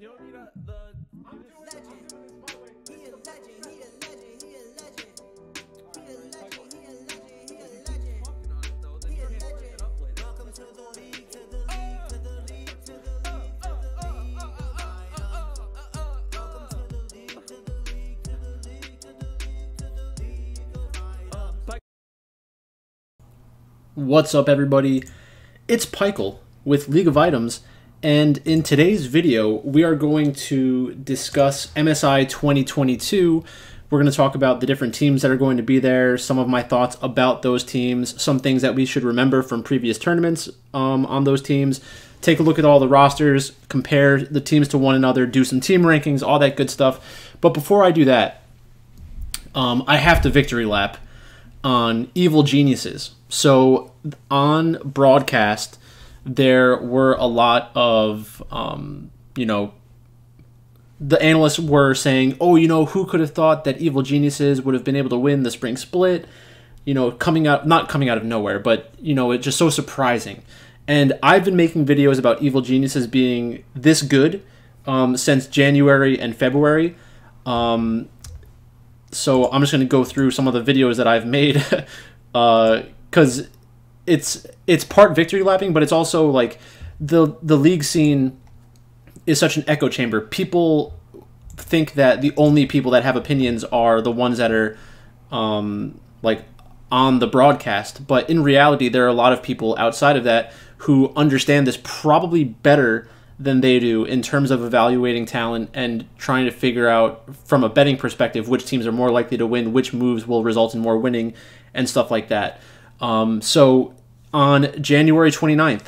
You don't need a, the. Legend. He a legend. He a legend. He a legend. He a legend. He a legend. He a legend. He a legend. Welcome to the league. To the league. To the league. To the league. To the league. Welcome to the league. To the league. To the league. To the league. To the league. What's up, everybody? It's Pikel with League of Items, and in today's video, we are going to discuss MSI 2022. We're going to talk about the different teams that are going to be there, some of my thoughts about those teams, some things that we should remember from previous tournaments um, on those teams. Take a look at all the rosters, compare the teams to one another, do some team rankings, all that good stuff. But before I do that, um, I have to victory lap on Evil Geniuses. So on broadcast, there were a lot of, um, you know, the analysts were saying, oh, you know, who could have thought that Evil Geniuses would have been able to win the spring split? You know, coming out, not coming out of nowhere, but, you know, it's just so surprising. And I've been making videos about Evil Geniuses being this good um, since January and February. Um, so I'm just going to go through some of the videos that I've made because it's it's part victory lapping, but it's also like the the league scene is such an echo chamber. People think that the only people that have opinions are the ones that are um, like on the broadcast, but in reality, there are a lot of people outside of that who understand this probably better than they do in terms of evaluating talent and trying to figure out from a betting perspective which teams are more likely to win, which moves will result in more winning, and stuff like that. Um, so on January 29th,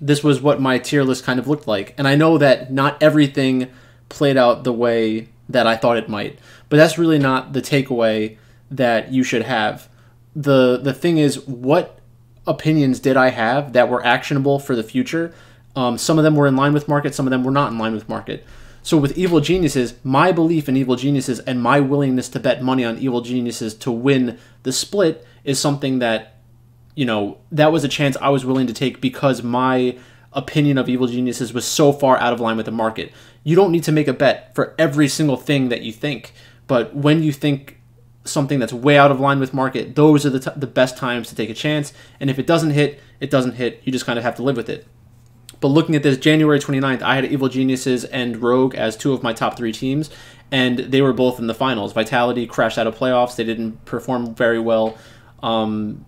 this was what my tier list kind of looked like. And I know that not everything played out the way that I thought it might, but that's really not the takeaway that you should have. The the thing is what opinions did I have that were actionable for the future? Um, some of them were in line with market, some of them were not in line with market. So with Evil Geniuses, my belief in Evil Geniuses and my willingness to bet money on Evil Geniuses to win the split is something that you know, that was a chance I was willing to take because my opinion of Evil Geniuses was so far out of line with the market. You don't need to make a bet for every single thing that you think, but when you think something that's way out of line with market, those are the, the best times to take a chance. And if it doesn't hit, it doesn't hit. You just kind of have to live with it. But looking at this, January 29th, I had Evil Geniuses and Rogue as two of my top three teams, and they were both in the finals. Vitality crashed out of playoffs. They didn't perform very well. Um,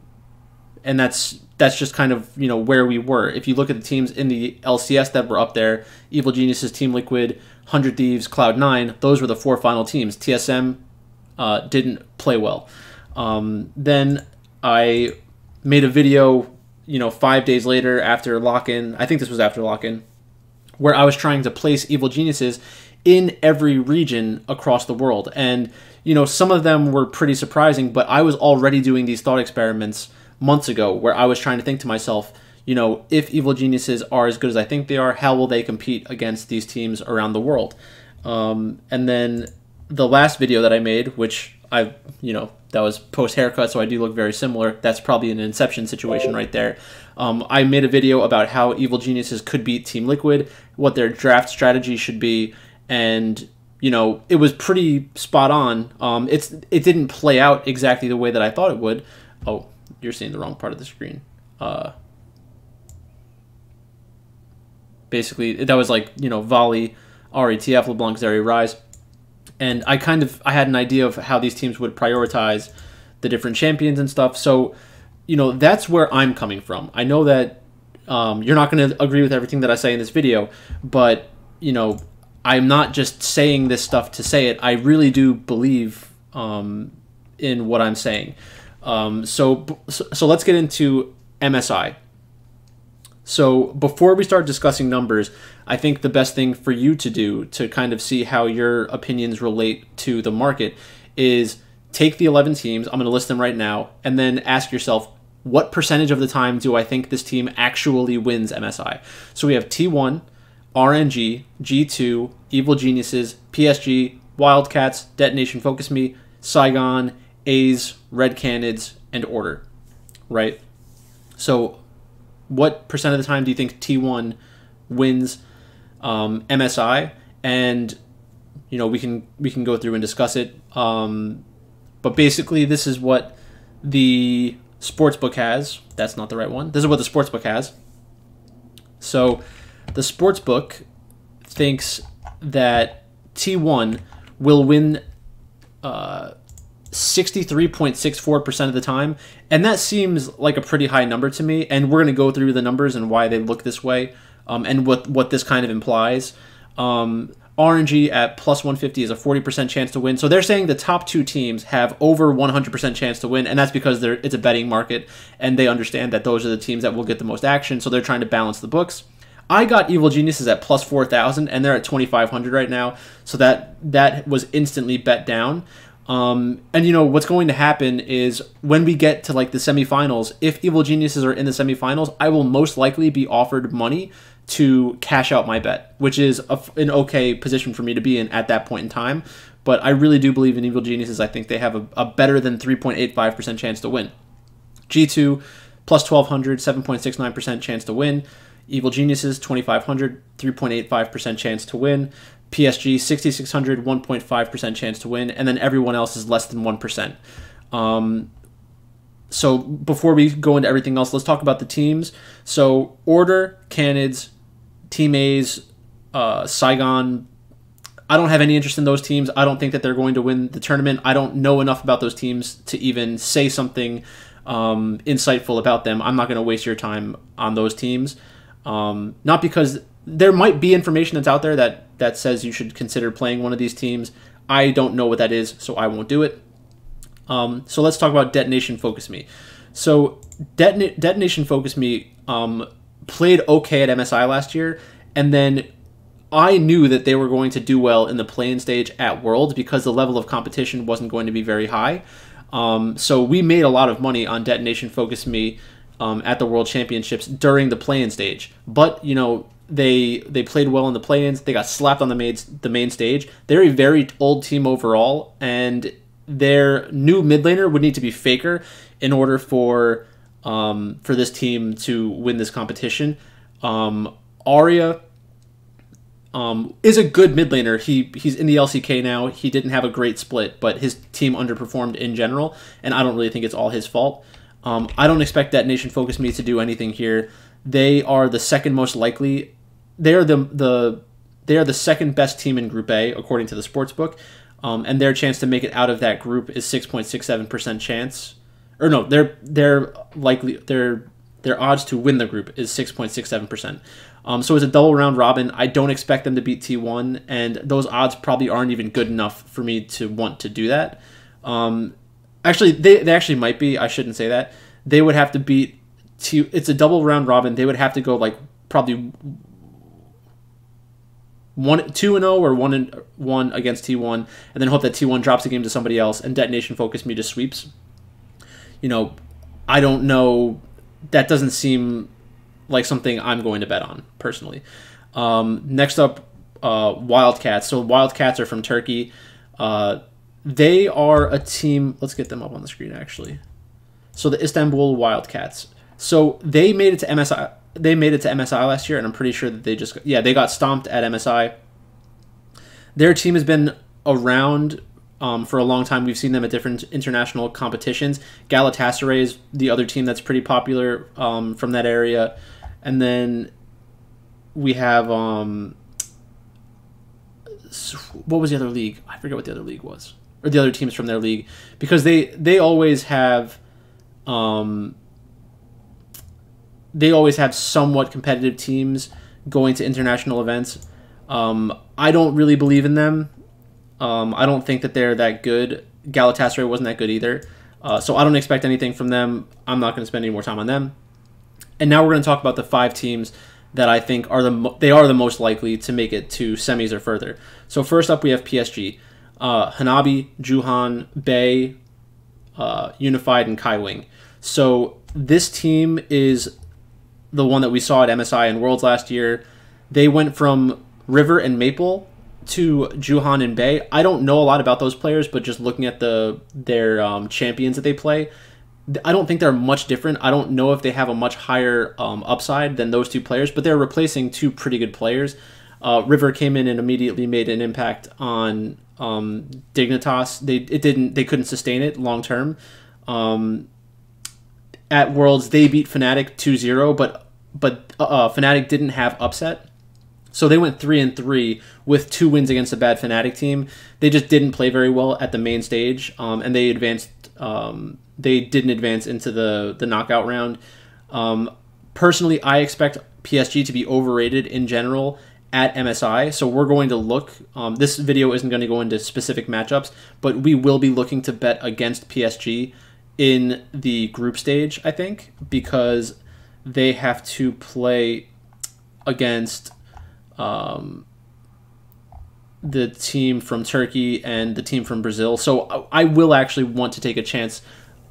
and that's that's just kind of you know where we were. If you look at the teams in the LCS that were up there, Evil Geniuses, Team Liquid, Hundred Thieves, Cloud Nine, those were the four final teams. TSM uh, didn't play well. Um, then I made a video, you know, five days later after lock in. I think this was after lock in, where I was trying to place Evil Geniuses in every region across the world, and you know some of them were pretty surprising. But I was already doing these thought experiments months ago where I was trying to think to myself, you know, if evil geniuses are as good as I think they are, how will they compete against these teams around the world? Um, and then the last video that I made, which I, you know, that was post haircut, so I do look very similar. That's probably an Inception situation right there. Um, I made a video about how evil geniuses could beat Team Liquid, what their draft strategy should be, and you know, it was pretty spot on. Um, it's it didn't play out exactly the way that I thought it would. Oh, you're seeing the wrong part of the screen. Uh, basically, that was like, you know, Volley, RETF, LeBlanc, Zeri, Ryze. And I kind of, I had an idea of how these teams would prioritize the different champions and stuff. So, you know, that's where I'm coming from. I know that um, you're not going to agree with everything that I say in this video, but, you know, I'm not just saying this stuff to say it. I really do believe um, in what I'm saying. Um, so, so let's get into MSI. So before we start discussing numbers, I think the best thing for you to do to kind of see how your opinions relate to the market is take the 11 teams, I'm going to list them right now, and then ask yourself, what percentage of the time do I think this team actually wins MSI? So we have T1, RNG, G2, Evil Geniuses, PSG, Wildcats, Detonation Focus Me, Saigon, A's, Red Canids, and Order, right? So, what percent of the time do you think T1 wins um, MSI, and you know we can we can go through and discuss it. Um, but basically, this is what the sportsbook has. That's not the right one. This is what the sportsbook has. So, the sportsbook thinks that T1 will win uh, 63.64% of the time. And that seems like a pretty high number to me. And we're going to go through the numbers and why they look this way um, and what, what this kind of implies. Um, RNG at plus 150 is a 40% chance to win. So they're saying the top two teams have over 100% chance to win, and that's because they're, it's a betting market, and they understand that those are the teams that will get the most action. So they're trying to balance the books. I got Evil Geniuses at plus 4,000, and they're at 2,500 right now. So that that was instantly bet down. Um, and you know what's going to happen is when we get to like the semifinals, if Evil Geniuses are in the semifinals, I will most likely be offered money to cash out my bet, which is a, an okay position for me to be in at that point in time. But I really do believe in Evil Geniuses. I think they have a, a better than 3.85% chance to win. G2 plus 1200, 7.69% chance to win. Evil Geniuses 2500, 3.85% chance to win. PSG 6600, 1.5% chance to win. And then everyone else is less than 1%. Um, so before we go into everything else, let's talk about the teams. So Order, Canids, Team A's, uh, Saigon. I don't have any interest in those teams. I don't think that they're going to win the tournament. I don't know enough about those teams to even say something um, insightful about them. I'm not going to waste your time on those teams. Um, not because there might be information that's out there that that says you should consider playing one of these teams. I don't know what that is, so I won't do it. Um, so let's talk about Detonation Focus Me. So Deton- Detonation Focus Me um, played okay at MSI last year, and then I knew that they were going to do well in the playing stage at Worlds because the level of competition wasn't going to be very high. Um, so we made a lot of money on Detonation Focus Me um, at the World Championships during the play-in stage. But you know they they played well in the play-ins. They got slapped on the main the main stage. They're a very old team overall, and their new mid laner would need to be Faker in order for um, for this team to win this competition. Um, um, is a good mid laner. He he's in the LCK now. He didn't have a great split, but his team underperformed in general, and I don't really think it's all his fault. Um, I don't expect that Nation Focus Me to do anything here. They are the second most likely. They are the the they are the second best team in Group A according to the sportsbook, um, and their chance to make it out of that group is six point six seven percent chance. Or no, their their likely their their odds to win the group is six point six seven percent. Um, so it's a double round robin. I don't expect them to beat T1, and those odds probably aren't even good enough for me to want to do that. Um, actually, they, they actually might be. I shouldn't say that. They would have to beat T. It's a double round robin. They would have to go like probably one two and zero or one and one against T1, and then hope that T1 drops the game to somebody else, and Detonation Focus Me just sweeps. You know, I don't know. That doesn't seem like something I'm going to bet on personally. Um, next up, uh, Wildcats. So Wildcats are from Turkey. Uh, they are a team. Let's get them up on the screen actually. So the Istanbul Wildcats. So they made it to MSI. They made it to MSI last year, and I'm pretty sure that they just yeah they got stomped at MSI. Their team has been around um, for a long time. We've seen them at different international competitions. Galatasaray is the other team that's pretty popular um, from that area, and then we have um, what was the other league? I forget what the other league was, or the other teams from their league, because they they always have, um, they always have somewhat competitive teams going to international events. Um, I don't really believe in them. Um, I don't think that they're that good. Galatasaray wasn't that good either. Uh, so I don't expect anything from them. I'm not going to spend any more time on them. And now we're going to talk about the five teams that I think are the they are the most likely to make it to semis or further. So first up we have PSG, uh, Hanabi, JunJia, Bay, uh, Unified, and Kaiwing. So this team is the one that we saw at MSI and Worlds last year. They went from River and Maple to JunJia and Bay. I don't know a lot about those players, but just looking at the their um, champions that they play, I don't think they're much different. I don't know if they have a much higher um, upside than those two players, but they're replacing two pretty good players. Uh, River came in and immediately made an impact on um, Dignitas. They it didn't they couldn't sustain it long term. Um, at Worlds they beat Fnatic 2-0, but but uh, Fnatic didn't have upset. So they went three and three with two wins against a bad Fnatic team. They just didn't play very well at the main stage, um, and they advanced. Um, they didn't advance into the the knockout round. Um, personally, I expect PSG to be overrated in general at MSI. So we're going to look. Um, this video isn't going to go into specific matchups, but we will be looking to bet against PSG in the group stage. I think because they have to play against um, the team from Turkey and the team from Brazil. So I will actually want to take a chance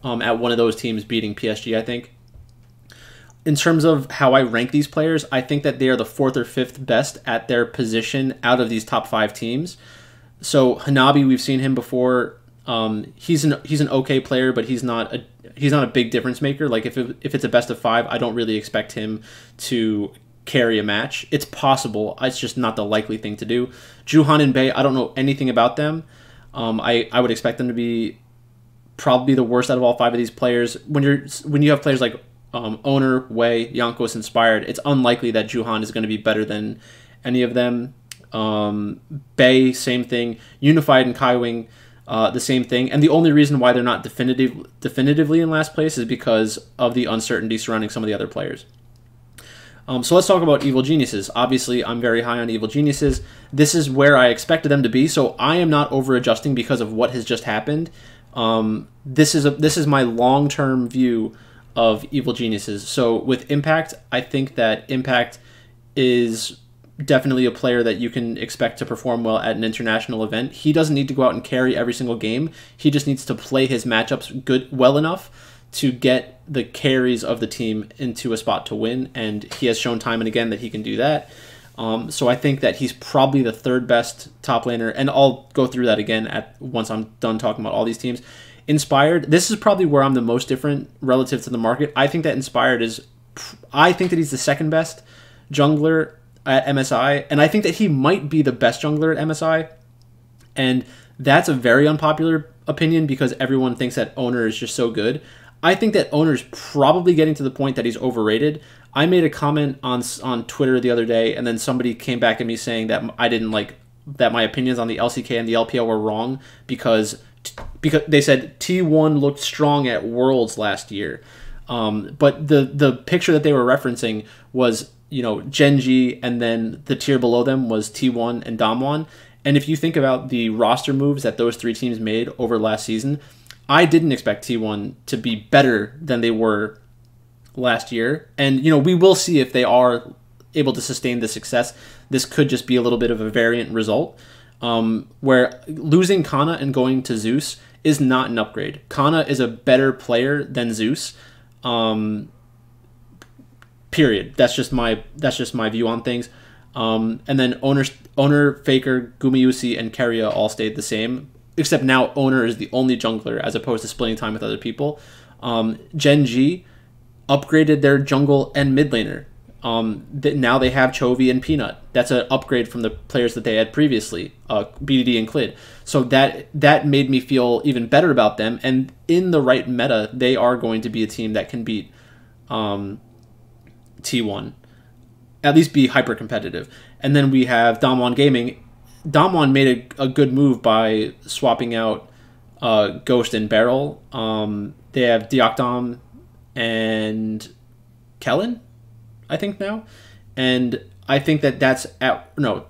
um, at one of those teams beating PSG. I think. In terms of how I rank these players, I think that they are the fourth or fifth best at their position out of these top five teams. So Hanabi, we've seen him before. Um, he's an he's an okay player, but he's not a he's not a big difference maker. Like if it, if it's a best of five, I don't really expect him to carry a match. It's possible. It's just not the likely thing to do. JunJia and Bay, I don't know anything about them. Um, I I would expect them to be probably the worst out of all five of these players. When you're when you have players like um, Oner, Wei, Jankos, Inspired, it's unlikely that JunJia is going to be better than any of them. Um, Bay, same thing. Unified and Kaiwing, uh, the same thing. And the only reason why they're not definitive, definitively in last place is because of the uncertainty surrounding some of the other players. Um, so let's talk about Evil Geniuses. Obviously, I'm very high on Evil Geniuses. This is where I expected them to be, so I am not over adjusting because of what has just happened. Um, this is a this is my long term view of Evil Geniuses. So with Impact, I think that Impact is definitely a player that you can expect to perform well at an international event. He doesn't need to go out and carry every single game. He just needs to play his matchups good well enough to get the carries of the team into a spot to win, and he has shown time and again that he can do that. Um, so I think that he's probably the third best top laner, and I'll go through that again at once I'm done talking about all these teams. Inspired, this is probably where I'm the most different relative to the market. I think that Inspired is, I think that he's the second best jungler at MSI, and I think that he might be the best jungler at MSI, and that's a very unpopular opinion because everyone thinks that Oner is just so good. I think that Oner's probably getting to the point that he's overrated. I made a comment on on Twitter the other day, and then somebody came back at me saying that I didn't like that my opinions on the LCK and the LPL were wrong because because they said T1 looked strong at Worlds last year. Um, but the the picture that they were referencing was you know Gen G, and then the tier below them was T1 and Damwon. And if you think about the roster moves that those three teams made over last season, I didn't expect T1 to be better than they were last year. And, you know, we will see if they are able to sustain the success. This could just be a little bit of a variant result. Um, where losing Canna and going to Zeus is not an upgrade. Canna is a better player than Zeus. Um, period. That's just my that's just my view on things. Um, and then Oner Oner Faker Gumayusi and Keria all stayed the same except now Oner is the only jungler as opposed to splitting time with other people. Um, Gen G upgraded their jungle and mid laner. Um, that now they have Chovy and Peanut. That's an upgrade from the players that they had previously, uh, BDD and Clid. So that that made me feel even better about them. And in the right meta, they are going to be a team that can beat um, T1, at least be hyper competitive. And then we have Damwon Gaming Damwon made a, a good move by swapping out uh, Ghost and Beryl. Um, they have Deokdam and Kellin, I think now, and I think that that's at no.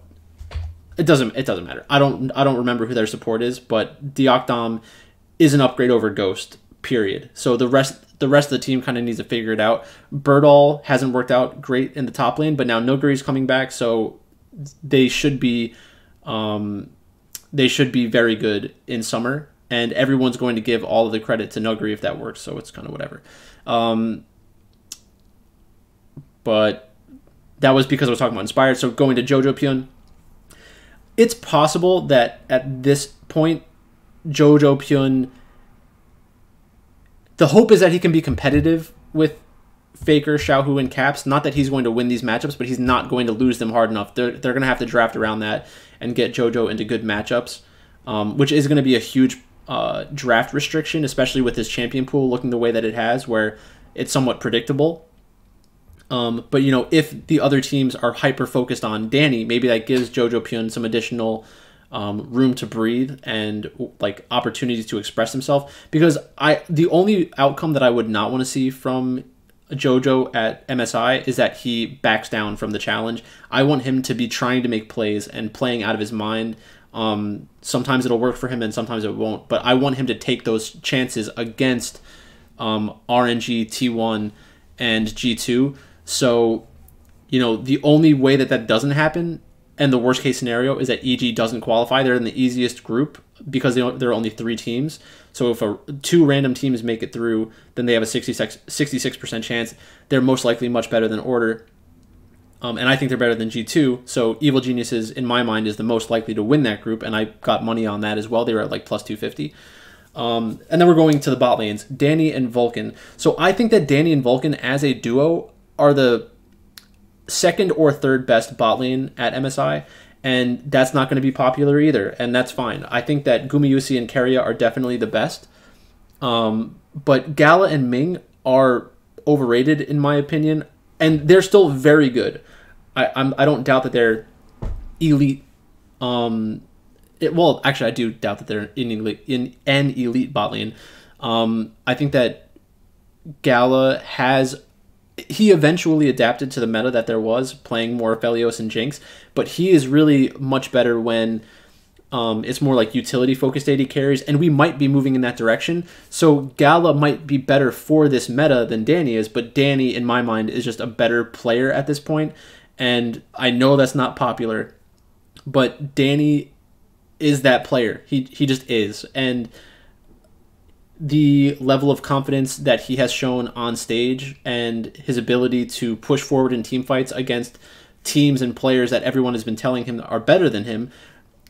It doesn't. It doesn't matter. I don't. I don't remember who their support is, but Deokdam is an upgrade over Ghost. Period. So the rest, the rest of the team kind of needs to figure it out. Burdol hasn't worked out great in the top lane, but now Nuguri's coming back, so they should be um, they should be very good in summer, and everyone's going to give all of the credit to Nuguri if that works. So it's kind of whatever. Um, but that was because I was talking about inspired. So going to Jojopyun, it's possible that at this point, Jojopyun. The hope is that he can be competitive with Faker, Xiaohu, and Caps. Not that he's going to win these matchups, but he's not going to lose them hard enough. They're, they're going to have to draft around that and get JoJo into good matchups, um, which is going to be a huge uh, draft restriction, especially with his champion pool looking the way that it has, where it's somewhat predictable. Um, but you know, if the other teams are hyper focused on Danny, maybe that gives Jojo Pyun some additional um, room to breathe and like opportunities to express himself. Because I, the only outcome that I would not want to see from Jojo at MSI is that he backs down from the challenge. I want him to be trying to make plays and playing out of his mind. Um, sometimes it'll work for him and sometimes it won't. But I want him to take those chances against um, RNG, T1, and G2 so, you know, the only way that that doesn't happen, and the worst case scenario is that EG doesn't qualify. They're in the easiest group because they there are only three teams. So if a, two random teams make it through, then they have a 66 percent chance. They're most likely much better than Order. Um, and I think they're better than G2. So Evil Geniuses, in my mind, is the most likely to win that group, and I got money on that as well. They were at like plus 250. Um, and then we're going to the bot lanes, Danny and Vulcan. So I think that Danny and Vulcan as a duo are the second or third best bot lane at MSI, and that's not going to be popular either, and that's fine. I think that Gumayusi and Keria are definitely the best, um, but Gala and Ming are overrated in my opinion, and they're still very good. I I'm, I don't doubt that they're elite. Um, it, well, actually, I do doubt that they're in elite, in an elite bot lane. Um, I think that Gala has he eventually adapted to the meta that there was, playing more Aphelios and Jinx, but he is really much better when um, it's more like utility focused AD carries, and we might be moving in that direction. So Gala might be better for this meta than Danny is, but Danny, in my mind, is just a better player at this point. and I know that's not popular, but Danny is that player. He he just is, and the level of confidence that he has shown on stage and his ability to push forward in team fights against teams and players that everyone has been telling him are better than him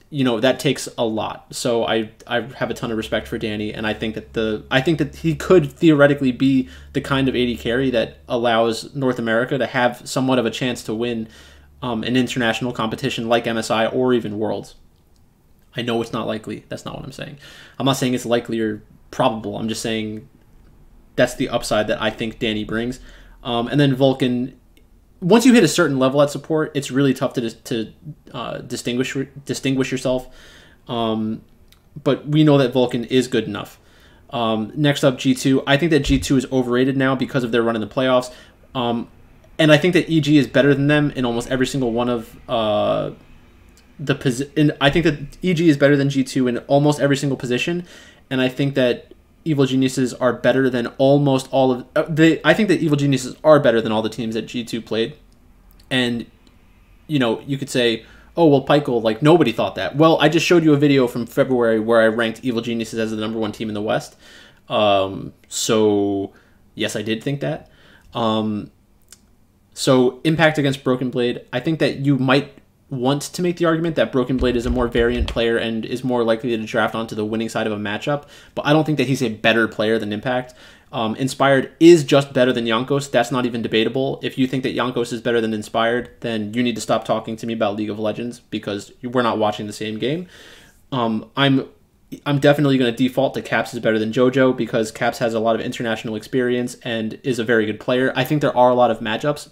you know that takes a lot. So i i have a ton of respect for danny and i think that the i think that he could theoretically be the kind of AD carry that allows north america to have somewhat of a chance to win um, an international competition like msi or even worlds. I know it's not likely. That's not what i'm saying. I'm not saying it's likely or probable. I'm just saying that's the upside that I think Danny brings. Um, and then Vulcan, once you hit a certain level at support, it's really tough to to uh, distinguish distinguish yourself. Um, but we know that Vulcan is good enough. Um, next up, G2. I think that G2 is overrated now because of their run in the playoffs. Um, and I think that EG is better than them in almost every single one of uh, the position. I think that EG is better than G2 in almost every single position and I think that Evil Geniuses are better than almost all of uh, they. I think that Evil Geniuses are better than all the teams that G two played, and you know you could say, oh well, Pykel like nobody thought that. Well, I just showed you a video from February where I ranked Evil Geniuses as the number one team in the West. Um, so yes, I did think that. Um, so impact against Broken Blade, I think that you might want to make the argument that Broken Blade is a more variant player and is more likely to draft onto the winning side of a matchup, but I don't think that he's a better player than Impact. Um, Inspired is just better than Jankos. That's not even debatable. If you think that Jankos is better than Inspired, then you need to stop talking to me about League of Legends because we're not watching the same game. Um, I'm I'm definitely going to default to Caps is better than JoJo because Caps has a lot of international experience and is a very good player. I think there are a lot of matchups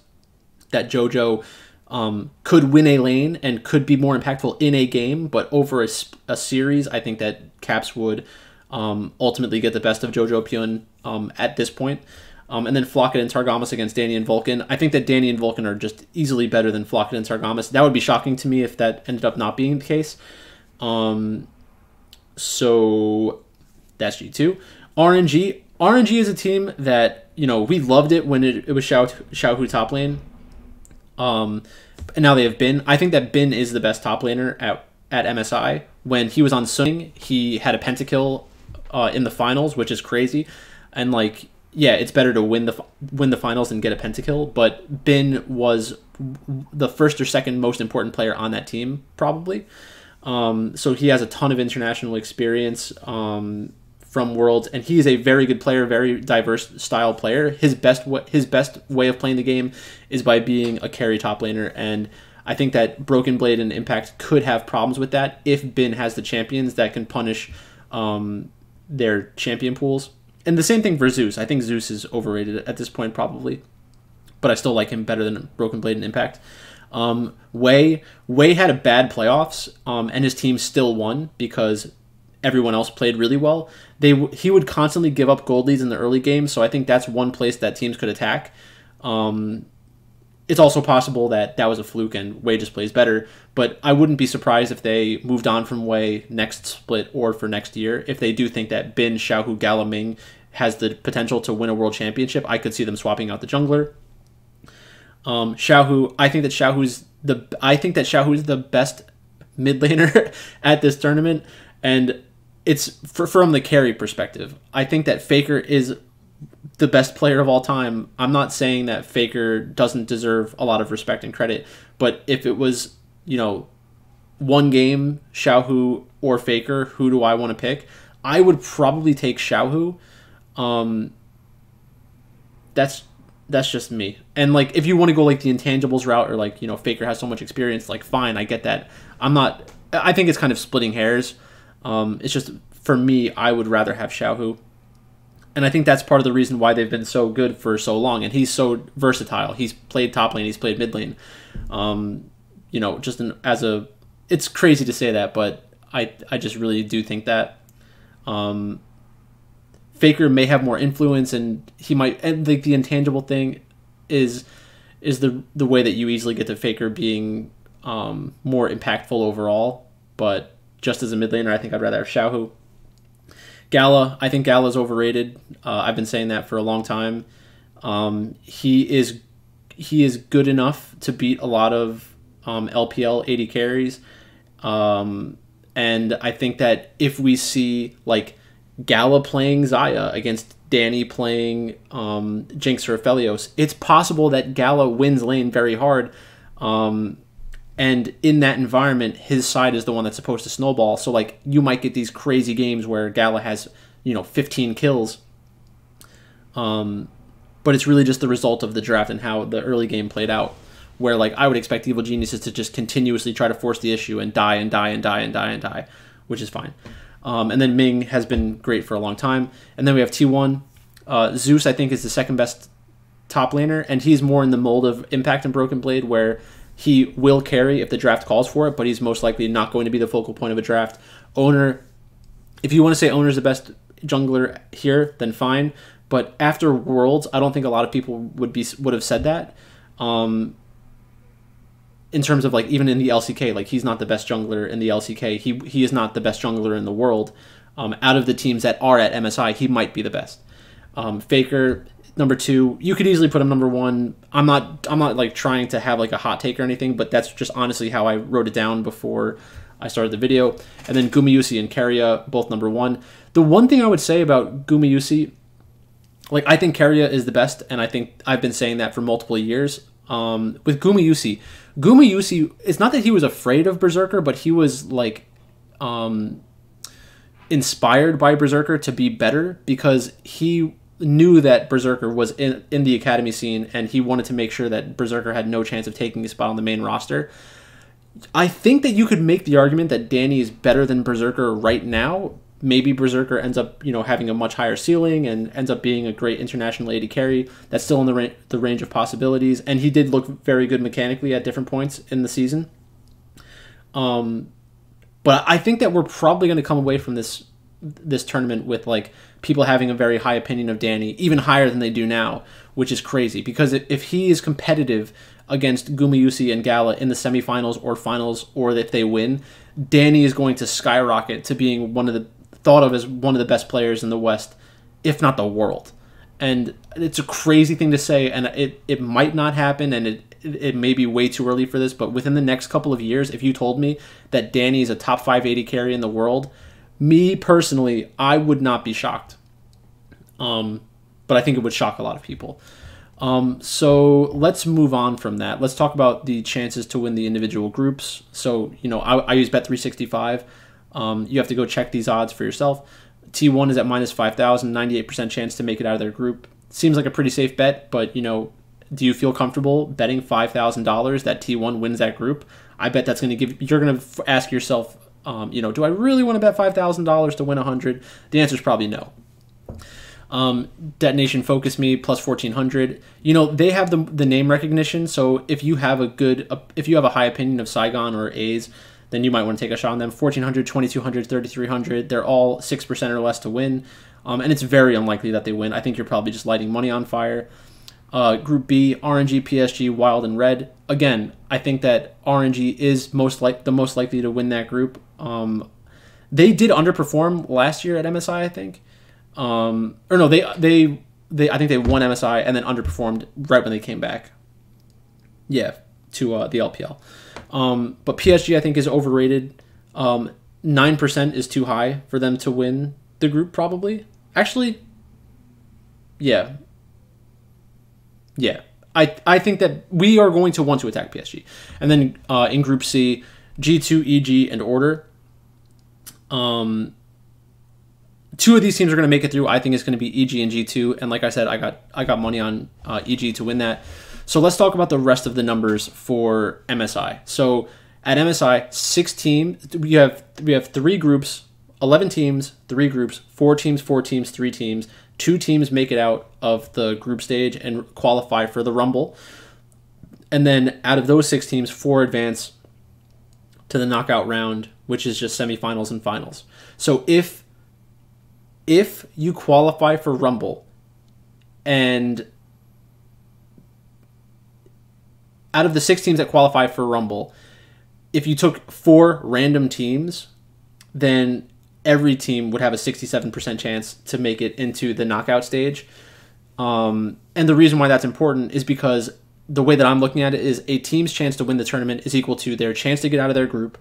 that JoJo um, could win a lane and could be more impactful in a game, but over a, a series, I think that Caps would um, ultimately get the best of Jojo Pyun um, at this point. Um, and then Flakked and Targamas against Danny and Vulcan. I think that Danny and Vulcan are just easily better than Flakked and Targamas. That would be shocking to me if that ended up not being the case. Um, so that's G2. RNG. RNG is a team that, you know, we loved it when it, it was Xiao, Xiaohu top lane. Um, and now they have Bin. I think that Bin is the best top laner at at MSI. When he was on Suning, he had a pentakill uh, in the finals, which is crazy. And like, yeah, it's better to win the win the finals and get a pentakill. But Bin was the first or second most important player on that team, probably. Um, so he has a ton of international experience. Um, from Worlds, and he is a very good player, very diverse style player. His best his best way of playing the game is by being a carry top laner, and I think that Broken Blade and Impact could have problems with that if Bin has the champions that can punish um, their champion pools. And the same thing for Zeus. I think Zeus is overrated at this point, probably, but I still like him better than Broken Blade and Impact. Um, Wei Wei had a bad playoffs, um, and his team still won because everyone else played really well. They he would constantly give up gold leads in the early game, so I think that's one place that teams could attack. Um, it's also possible that that was a fluke and Wei just plays better, but I wouldn't be surprised if they moved on from Wei next split or for next year. If they do think that Bin, Xiaohu, Gala Ming has the potential to win a world championship, I could see them swapping out the jungler. Um, Xiaohu, I think that Xiaohu's the I think that Xiaohu is the best mid laner at this tournament, and it's for, from the carry perspective. I think that Faker is the best player of all time. I'm not saying that Faker doesn't deserve a lot of respect and credit, but if it was, you know, one game, Xiaohu or Faker, who do I want to pick? I would probably take Xiaohu. Um, that's that's just me. And like if you want to go like the intangibles route or like, you know, Faker has so much experience, like fine, I get that. I'm not I think it's kind of splitting hairs. Um it's just for me, I would rather have Xiaohu. And I think that's part of the reason why they've been so good for so long. And he's so versatile. He's played top lane, he's played mid lane. Um, you know, just an, as a, it's crazy to say that, but I I just really do think that. Um, Faker may have more influence, and he might. And the, the intangible thing is is the the way that you easily get to Faker being um, more impactful overall. But just as a mid laner, I think I'd rather have Xiaohu. Gala, I think Gala's overrated. Uh, I've been saying that for a long time. Um, he is he is good enough to beat a lot of um, LPL AD carries. Um, and I think that if we see like Gala playing Xayah against Danny playing um, Jinx or Aphelios, it's possible that Gala wins lane very hard. Um, and in that environment, his side is the one that's supposed to snowball. So like you might get these crazy games where Gala has you know 15 kills. Um, but it's really just the result of the draft and how the early game played out. Where like I would expect evil geniuses to just continuously try to force the issue and die and die and die and die and die, which is fine. Um, and then Ming has been great for a long time. And then we have T1. Uh, Zeus, I think, is the second best top laner, and he's more in the mold of Impact and Broken Blade, where he will carry if the draft calls for it, but he's most likely not going to be the focal point of a draft. Oner, if you want to say Oner is the best jungler here, then fine. But after Worlds, I don't think a lot of people would be would have said that. Um, in terms of like even in the LCK, like he's not the best jungler in the LCK. He he is not the best jungler in the world. Um, out of the teams that are at MSI, he might be the best. Um, Faker number two. You could easily put him number one. I'm not I'm not like trying to have like a hot take or anything, but that's just honestly how I wrote it down before I started the video. And then Gumayusi and Keria both number one. The one thing I would say about Gumayusi, like I think Keria is the best, and I think I've been saying that for multiple years. Um, with Gumayusi, Gumayusi, it's not that he was afraid of Berserker, but he was like um, inspired by Berserker to be better because he knew that Berserker was in, in the academy scene and he wanted to make sure that Berserker had no chance of taking a spot on the main roster. I think that you could make the argument that Danny is better than Berserker right now. Maybe Berserker ends up, you know, having a much higher ceiling and ends up being a great international AD carry. That's still in the ra- the range of possibilities, and he did look very good mechanically at different points in the season. Um, but I think that we're probably going to come away from this this tournament with like people having a very high opinion of Danny, even higher than they do now, which is crazy because if he is competitive against Gumayusi and Gala in the semifinals or finals, or if they win, Danny is going to skyrocket to being one of the thought of as one of the best players in the West, if not the world. And it's a crazy thing to say, and it, it might not happen, and it, it may be way too early for this, but within the next couple of years, if you told me that Danny is a top 5 AD carry in the world, me personally, I would not be shocked. Um, but I think it would shock a lot of people. Um, so let's move on from that. Let's talk about the chances to win the individual groups. So, you know, I, I use Bet365. Um, you have to go check these odds for yourself. T1 is at minus 5,000, 98% chance to make it out of their group. Seems like a pretty safe bet, but you know, do you feel comfortable betting $5,000 that T1 wins that group? I bet that's going to give you're going to ask yourself, um, you know, do I really want to bet $5,000 to win a 100? The answer is probably no. Um, Detonation Focus Me plus 1400. You know, they have the, the name recognition, so if you have a good, if you have a high opinion of Saigon or A's, then you might want to take a shot on them. 1400, 2200, 3300. They're all 6% or less to win. Um, and it's very unlikely that they win. I think you're probably just lighting money on fire. Uh, group B, RNG, PSG, Wild, and Red. Again, I think that RNG is most like the most likely to win that group. Um, they did underperform last year at MSI, I think. Um, or no, they they they I think they won MSI and then underperformed right when they came back. Yeah, to uh, the LPL. Um, but PSG I think is overrated. Um, nine percent is too high for them to win the group. Probably, actually, yeah, yeah. I I think that we are going to want to attack PSG, and then uh, in Group C, G two, EG, and Order. Um, two of these teams are going to make it through. I think it's going to be EG and G2, and like I said, I got I got money on uh, EG to win that. So let's talk about the rest of the numbers for MSI. So at MSI, six teams. We have we have three groups, eleven teams, three groups, four teams, four teams, three teams. Two teams make it out of the group stage and qualify for the Rumble. And then out of those six teams, four advance to the knockout round, which is just semifinals and finals. So if if you qualify for Rumble and out of the six teams that qualify for Rumble, if you took four random teams, then every team would have a 67% chance to make it into the knockout stage. Um, and the reason why that's important is because the way that I'm looking at it is a team's chance to win the tournament is equal to their chance to get out of their group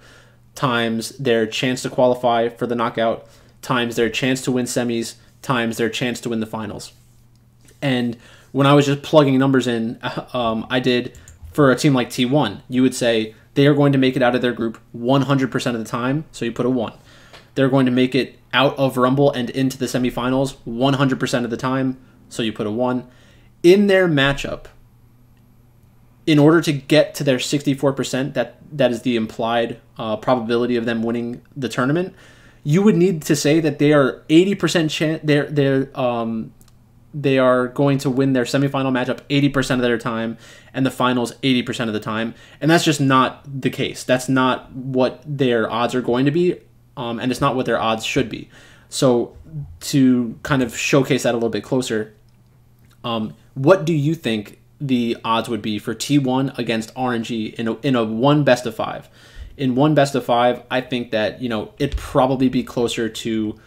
times their chance to qualify for the knockout times their chance to win semis times their chance to win the finals. And when I was just plugging numbers in, um, I did for a team like T1, you would say they are going to make it out of their group 100% of the time, so you put a 1. They're going to make it out of Rumble and into the semifinals 100% of the time, so you put a 1. In their matchup, in order to get to their 64%, that that is the implied uh, probability of them winning the tournament, you would need to say that they are 80% chance they're they're um they are going to win their semifinal matchup 80% of their time and the finals 80% of the time. And that's just not the case. That's not what their odds are going to be um, and it's not what their odds should be. So to kind of showcase that a little bit closer um, what do you think the odds would be for t1 against rng in a, in a one best of five? In one best of five, I think that you know it'd probably be closer to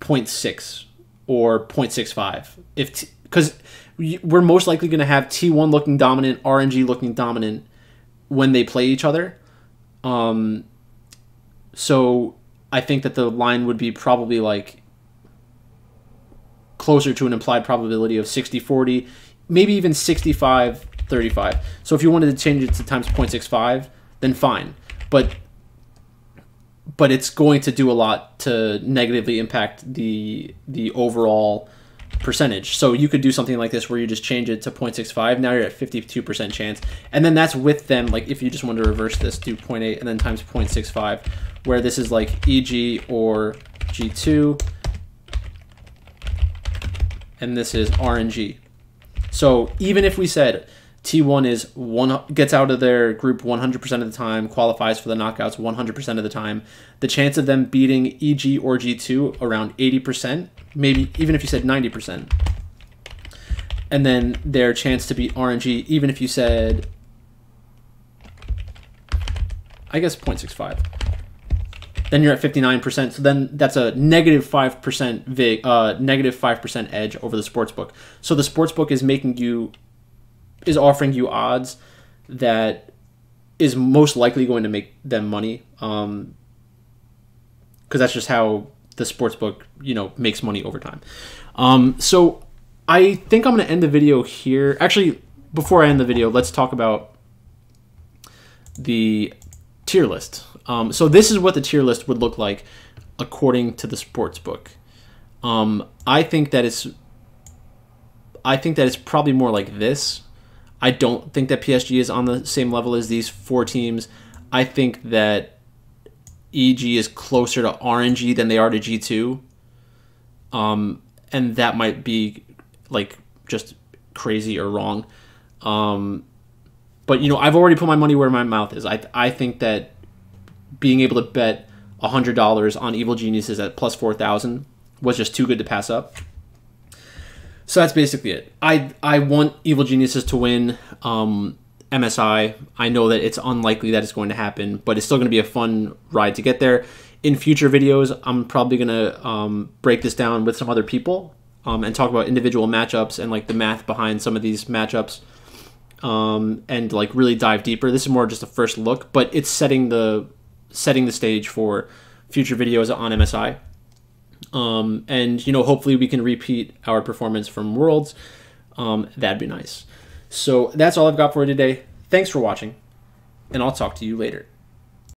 0.6 or 0.65 if because we're most likely going to have T1 looking dominant, RNG looking dominant when they play each other. Um, so I think that the line would be probably like closer to an implied probability of 60 40, maybe even 65 35. So if you wanted to change it to times 0.65, then fine but but it's going to do a lot to negatively impact the the overall percentage. So you could do something like this where you just change it to 0.65. Now you're at 52% chance. And then that's with them, like if you just want to reverse this, do 0.8 and then times 0.65, where this is like EG or G2. And this is RNG. So even if we said T1 is one gets out of their group 100% of the time, qualifies for the knockouts 100% of the time. The chance of them beating EG or G2 around 80%, maybe even if you said 90%. And then their chance to beat RNG, even if you said, I guess 0.65. Then you're at 59%. So then that's a negative 5% vig, uh, negative 5% edge over the sportsbook. So the sportsbook is making you is offering you odds that is most likely going to make them money. Um, because that's just how the sports book, you know, makes money over time. Um, so I think I'm going to end the video here. Actually, before I end the video, let's talk about the tier list. Um, so this is what the tier list would look like according to the sports book. Um, I think that it's I think that it's probably more like this. I don't think that PSG is on the same level as these four teams. I think that EG is closer to RNG than they are to G2. Um, and that might be like just crazy or wrong. Um, but you know, I've already put my money where my mouth is. I I think that being able to bet hundred dollars on Evil Geniuses at plus four thousand was just too good to pass up. So that's basically it. I I want Evil Geniuses to win um, MSI. I know that it's unlikely that it's going to happen, but it's still going to be a fun ride to get there. In future videos, I'm probably going to um, break this down with some other people um, and talk about individual matchups and like the math behind some of these matchups um, and like really dive deeper. This is more just a first look, but it's setting the setting the stage for future videos on MSI. Um, and you know, hopefully we can repeat our performance from Worlds. Um, that'd be nice. So that's all I've got for you today. Thanks for watching, and I'll talk to you later.